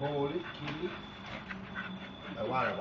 Holy kill it. Water.